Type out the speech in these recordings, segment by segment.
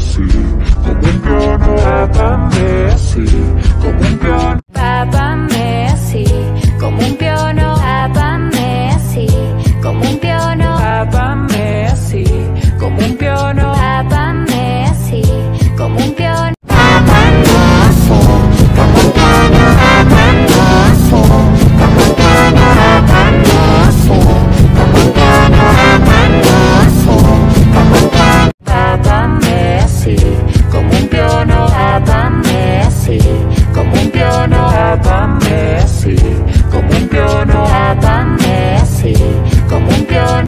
See. your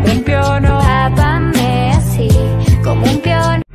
como un piano. Así, como un piano.